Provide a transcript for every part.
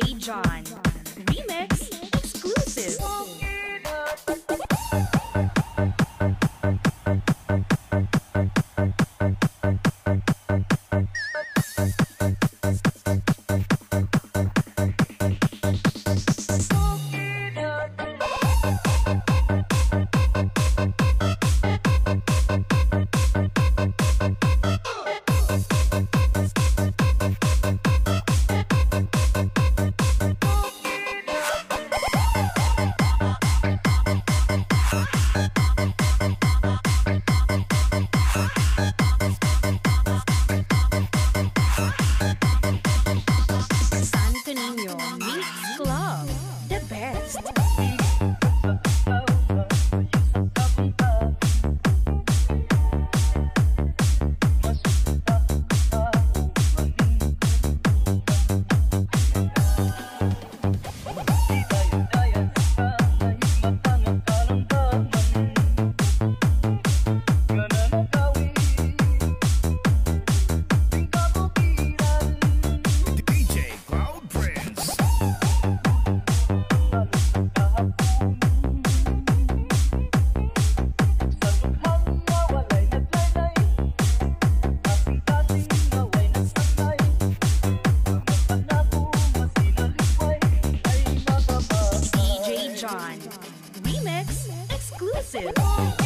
Jay John. Remix exclusive. this is.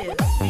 Bluetooth.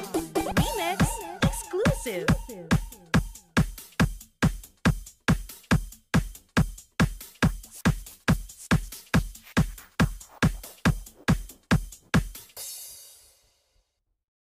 exclusive.